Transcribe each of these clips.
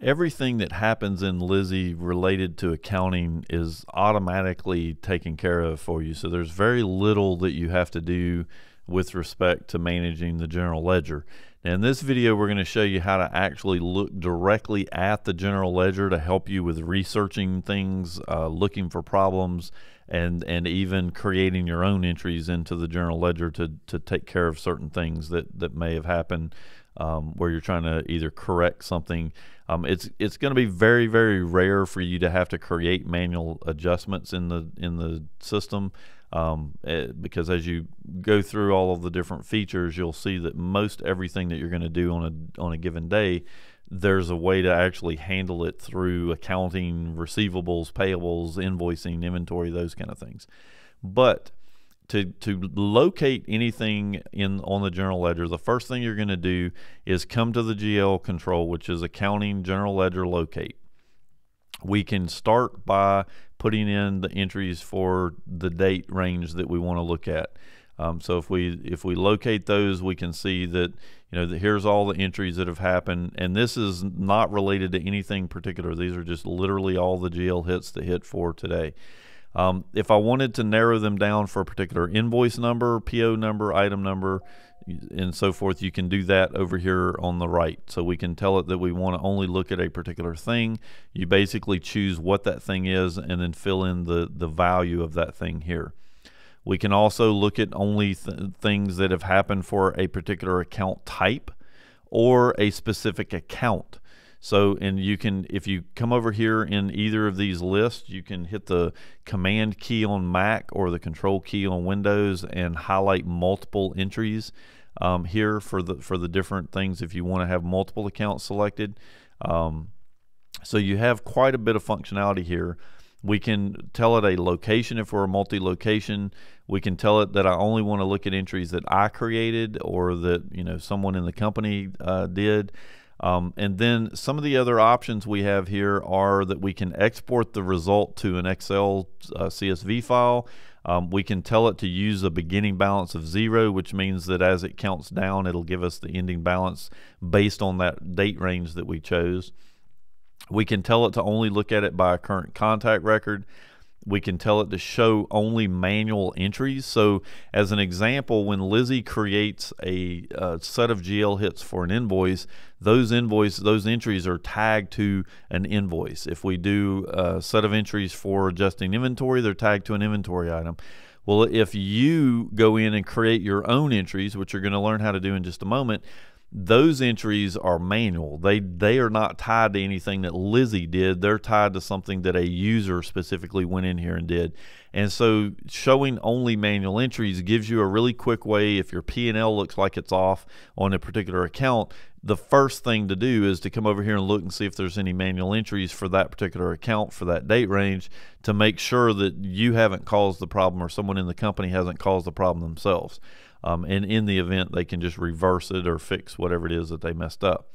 everything that happens in Lizzy related to accounting is automatically taken care of for you. So there's very little that you have to do with respect to managing the general ledger. Now in this video, we're going to show you how to actually look directly at the general ledger to help you with researching things, uh, looking for problems, and and even creating your own entries into the general ledger to to take care of certain things that that may have happened um, where you're trying to either correct something. Um, it's it's going to be very very rare for you to have to create manual adjustments in the in the system um, it, eh, because as you go through all of the different features, you'll see that most everything that you're going to do on a on a given day, there's a way to actually handle it through accounting, receivables, payables, invoicing, inventory, those kind of things. But to to locate anything in on the general ledger, the first thing you're going to do is come to the GL control, which is accounting general ledger locate. We can start by putting in the entries for the date range that we want to look at. Um, so if we if we locate those, we can see that you know that here's all the entries that have happened, and this is not related to anything particular. These are just literally all the GL hits that hit for today. Um, if I wanted to narrow them down for a particular invoice number, PO number, item number, and so forth, you can do that over here on the right. So we can tell it that we want to only look at a particular thing. You basically choose what that thing is and then fill in the, the value of that thing here. We can also look at only th things that have happened for a particular account type or a specific account. So, and you can, if you come over here in either of these lists, you can hit the command key on Mac or the control key on Windows and highlight multiple entries um, here for the for the different things if you want to have multiple accounts selected. Um, so you have quite a bit of functionality here. We can tell it a location if we're a multi-location. We can tell it that I only want to look at entries that I created or that you know someone in the company uh, did. Um, and then some of the other options we have here are that we can export the result to an Excel uh, CSV file. Um, we can tell it to use a beginning balance of zero, which means that as it counts down, it'll give us the ending balance based on that date range that we chose. We can tell it to only look at it by a current contact record we can tell it to show only manual entries. So, as an example, when Lizzy creates a, a, set of GL hits for an invoice, those invoice those entries are tagged to an invoice. If we do a set of entries for adjusting inventory, they're tagged to an inventory item. Well, if you go in and create your own entries, which you're going to learn how to do in just a moment, those entries are manual. They they are not tied to anything that Lizzy did. They're tied to something that a user specifically went in here and did. And so showing only manual entries gives you a really quick way if your P&L looks like it's off on a particular account, the first thing to do is to come over here and look and see if there's any manual entries for that particular account for that date range to make sure that you haven't caused the problem or someone in the company hasn't caused the problem themselves. Um, and in the event, they can just reverse it or fix whatever it is that they messed up.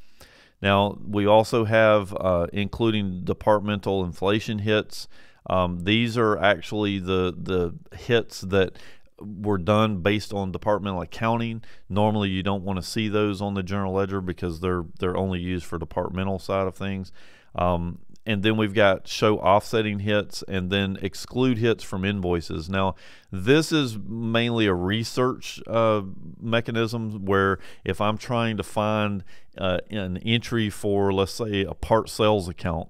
Now, we also have, uh, including departmental inflation hits. Um, these are actually the, the hits that were done based on departmental accounting. Normally, you don't want to see those on the general ledger because they're they're only used for departmental side of things. Um, and then we've got show offsetting hits and then exclude hits from invoices. Now, this is mainly a research uh, mechanism where if I'm trying to find uh, an entry for, let's say, a part sales account,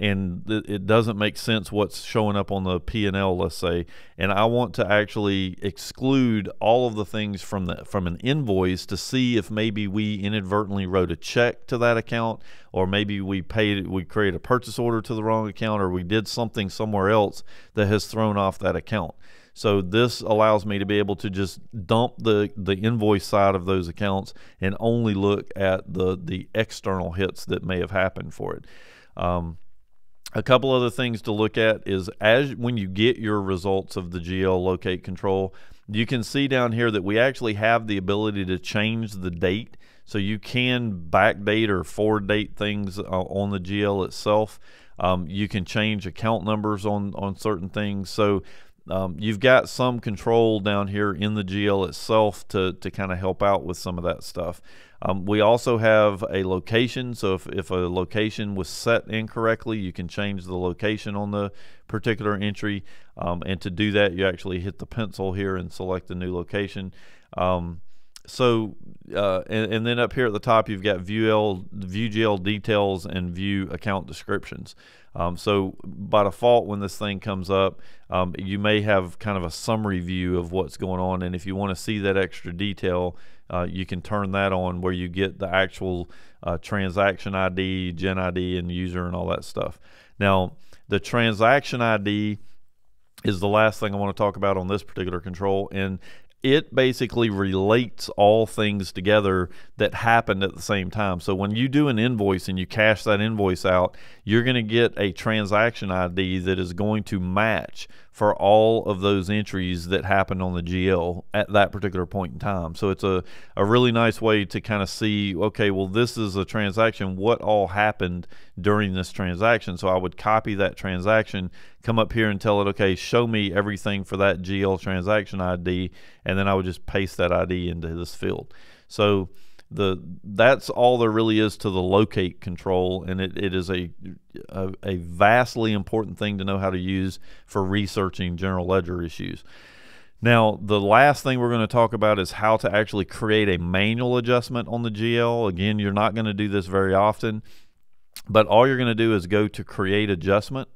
and th- it doesn't make sense what's showing up on the P&L let's say. And I want to actually exclude all of the things from the from an invoice to see if maybe we inadvertently wrote a check to that account or maybe we paid we created a purchase order to the wrong account or we did something somewhere else that has thrown off that account. So this allows me to be able to just dump the the invoice side of those accounts and only look at the the external hits that may have happened for it. Um, a couple other things to look at is as when you get your results of the GL locate control, you can see down here that we actually have the ability to change the date. So you can backdate or forward date things uh, on the GL itself. Um, you can change account numbers on, on certain things. So um, you've got some control down here in the GL itself to, to kind of help out with some of that stuff. Um, we also have a location. So if, if a location was set incorrectly, you can change the location on the particular entry. Um, and to do that, you actually hit the pencil here and select the new location. Um, so uh, and, and, then up here at the top you've got view L, view GL details and view account descriptions. Um, so by default, when this thing comes up, um, you may have kind of a summary view of what's going on, and if you want to see that extra detail, uh, you can turn that on where you get the actual uh, transaction ID, Gen ID, and user and all that stuff. Now, the transaction ID is the last thing I want to talk about on this particular control, and it basically relates all things together that happened at the same time. So when you do an invoice and you cash that invoice out, you're going to get a transaction ID that is going to match for all of those entries that happened on the GL at that particular point in time. So it's a, a really nice way to kind of see, okay, well, this is a transaction. What all happened during this transaction? So I would copy that transaction, come up here and tell it, okay, show me everything for that GL transaction ID, and then I would just paste that ID into this field. So the that's all there really is to the locate control and it, it is a, a, a vastly important thing to know how to use for researching general ledger issues. Now the last thing we're going to talk about is how to actually create a manual adjustment on the GL again you're not going to do this very often but all you're going to do is go to create adjustment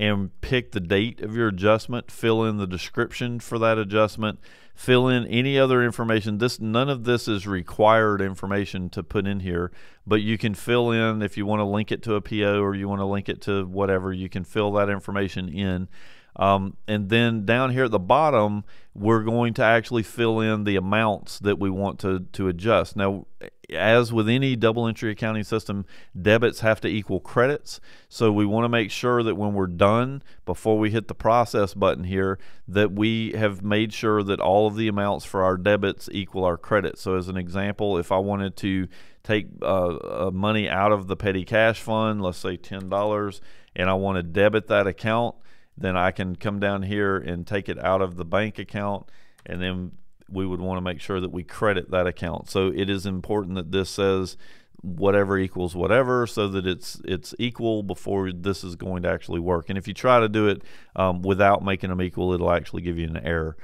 and pick the date of your adjustment fill in the description for that adjustment fill in any other information. This none of this is required information to put in here, but you can fill in if you want to link it to a PO or you want to link it to whatever. You can fill that information in. Um, and then down here at the bottom, we're going to actually fill in the amounts that we want to, to adjust. Now, as with any double entry accounting system, debits have to equal credits. So we want to make sure that when we're done, before we hit the process button here, that we have made sure that all of the amounts for our debits equal our credits. So as an example, if I wanted to take uh, money out of the petty cash fund, let's say $10, and I want to debit that account, then I can come down here and take it out of the bank account and then we would want to make sure that we credit that account. So it is important that this says whatever equals whatever so that it's it's equal before this is going to actually work. And if you try to do it um, without making them equal, it'll actually give you an error.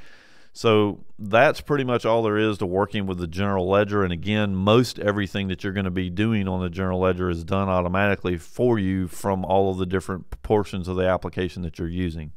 So that's pretty much all there is to working with the general ledger. And again, most everything that you're going to be doing on the general ledger is done automatically for you from all of the different portions of the application that you're using.